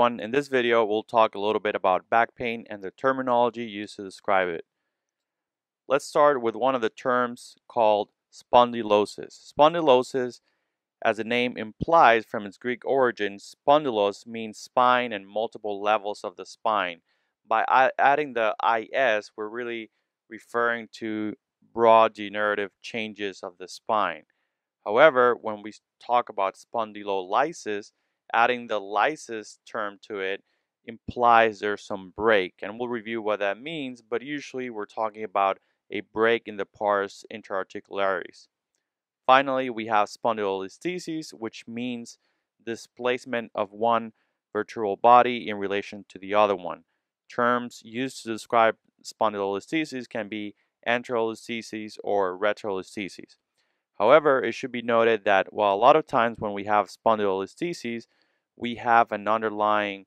everyone, in this video we'll talk a little bit about back pain and the terminology used to describe it. Let's start with one of the terms called spondylosis. Spondylosis, as the name implies from its Greek origin, spondylos means spine and multiple levels of the spine. By adding the IS, we're really referring to broad degenerative changes of the spine. However, when we talk about spondylolysis, adding the lysis term to it implies there's some break and we'll review what that means but usually we're talking about a break in the pars interarticularis. Finally we have spondylolisthesis which means displacement of one vertebral body in relation to the other one. Terms used to describe spondylolisthesis can be anterolisthesis or retrolisthesis. However, it should be noted that while a lot of times when we have spondylolisthesis, we have an underlying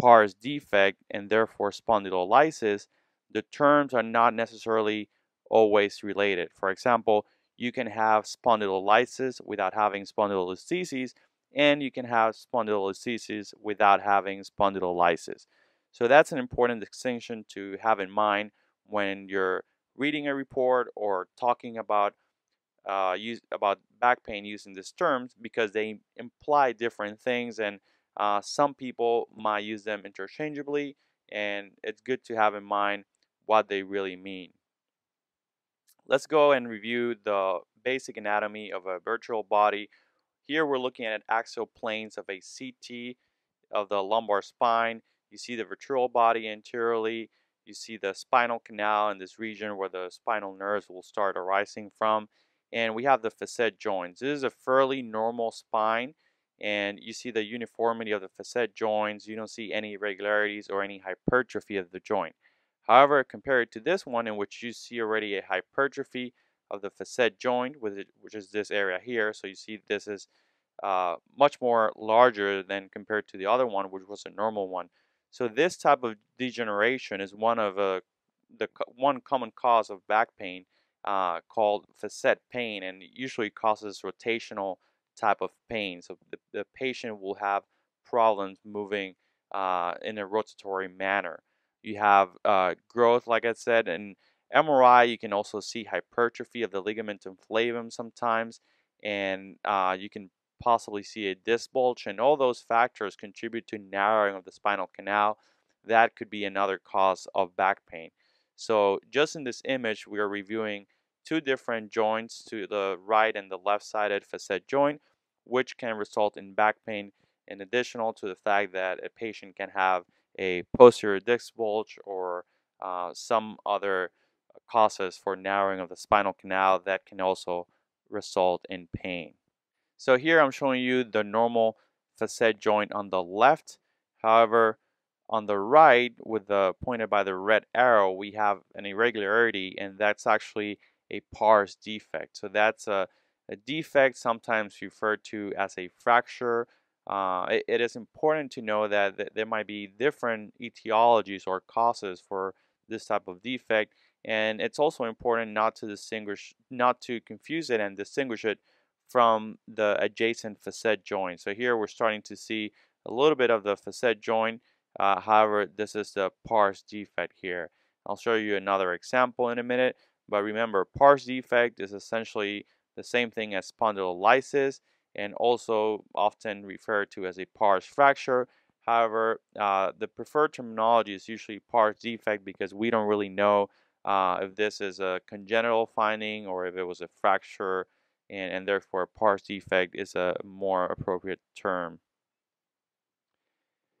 pars defect and therefore spondylolysis, the terms are not necessarily always related. For example, you can have spondylolysis without having spondylolisthesis, and you can have spondylolisthesis without having spondylolysis. So that's an important distinction to have in mind when you're reading a report or talking about uh, use about back pain using these terms because they imply different things and uh, some people might use them interchangeably and it's good to have in mind what they really mean. Let's go and review the basic anatomy of a vertebral body. Here we're looking at axial planes of a CT of the lumbar spine. You see the vertebral body anteriorly. You see the spinal canal in this region where the spinal nerves will start arising from and we have the facet joints. This is a fairly normal spine and you see the uniformity of the facet joints. You don't see any irregularities or any hypertrophy of the joint. However, compared to this one in which you see already a hypertrophy of the facet joint, which is this area here. So you see this is uh, much more larger than compared to the other one, which was a normal one. So this type of degeneration is one of uh, the one common cause of back pain uh, called facet pain and usually causes rotational type of pain. So the, the patient will have problems moving uh, in a rotatory manner. You have uh, growth, like I said, and MRI, you can also see hypertrophy of the ligamentum flavum sometimes, and uh, you can possibly see a disc bulge, and all those factors contribute to narrowing of the spinal canal. That could be another cause of back pain. So just in this image, we are reviewing two different joints to the right and the left-sided facet joint, which can result in back pain in addition to the fact that a patient can have a posterior disc bulge or uh, some other causes for narrowing of the spinal canal that can also result in pain. So here I'm showing you the normal facet joint on the left. However, on the right, with the pointed by the red arrow, we have an irregularity, and that's actually a pars defect. So that's a, a defect, sometimes referred to as a fracture. Uh, it, it is important to know that, that there might be different etiologies or causes for this type of defect, and it's also important not to distinguish, not to confuse it and distinguish it from the adjacent facet joint. So here we're starting to see a little bit of the facet joint uh, however, this is the pars defect here. I'll show you another example in a minute, but remember, pars defect is essentially the same thing as spondylolysis and also often referred to as a pars fracture. However, uh, the preferred terminology is usually pars defect because we don't really know uh, if this is a congenital finding or if it was a fracture, and, and therefore pars defect is a more appropriate term.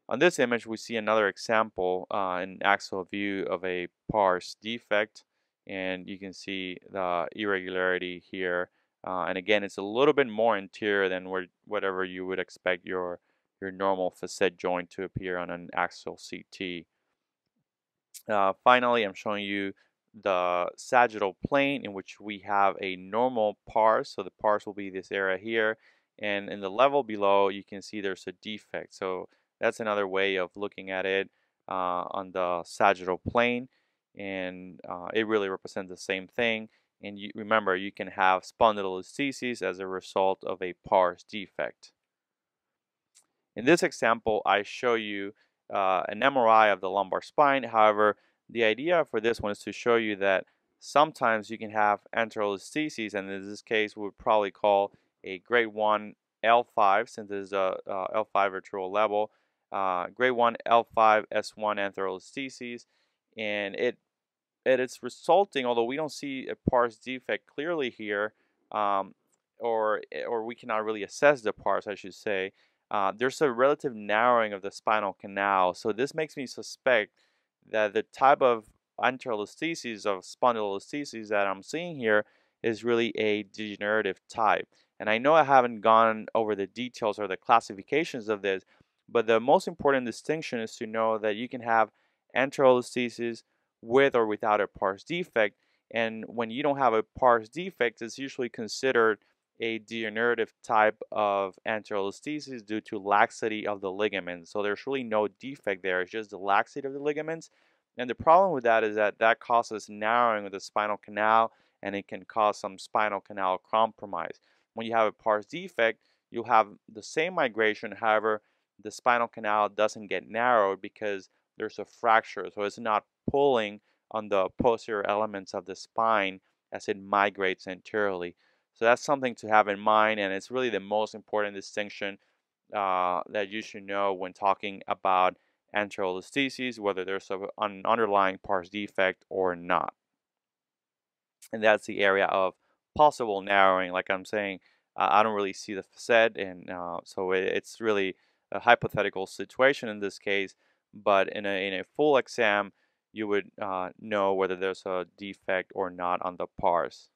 On this image, we see another example, uh, an axial view of a pars defect, and you can see the irregularity here. Uh, and again, it's a little bit more interior than where, whatever you would expect your, your normal facet joint to appear on an axial CT. Uh, finally, I'm showing you the sagittal plane in which we have a normal pars. So the pars will be this area here. And in the level below, you can see there's a defect. So that's another way of looking at it uh, on the sagittal plane and uh, it really represents the same thing and you, remember you can have spondylolisthesis as a result of a pars defect. In this example, I show you uh, an MRI of the lumbar spine. However, the idea for this one is to show you that sometimes you can have anterolistheses, and in this case, we would probably call a grade 1 L5, since this is a, a L5 vertebral level, uh, grade 1 L5 S1 anterolistheses, and it it is resulting, although we don't see a pars defect clearly here, um, or or we cannot really assess the pars, I should say. Uh, there's a relative narrowing of the spinal canal, so this makes me suspect that the type of anterolistheses of spondylolistheses that I'm seeing here is really a degenerative type. And I know I haven't gone over the details or the classifications of this, but the most important distinction is to know that you can have anterolistheses with or without a pars defect. And when you don't have a pars defect, it's usually considered a degenerative type of anterolisthesis due to laxity of the ligaments. So there's really no defect there, it's just the laxity of the ligaments. And the problem with that is that that causes narrowing of the spinal canal and it can cause some spinal canal compromise. When you have a pars defect, you'll have the same migration, however, the spinal canal doesn't get narrowed because there's a fracture, so it's not pulling on the posterior elements of the spine as it migrates anteriorly. So that's something to have in mind, and it's really the most important distinction uh, that you should know when talking about anterolistheses, whether there's an underlying pars defect or not. And that's the area of possible narrowing. Like I'm saying, uh, I don't really see the facet, and uh, so it, it's really a hypothetical situation in this case. But in a in a full exam, you would uh, know whether there's a defect or not on the pars.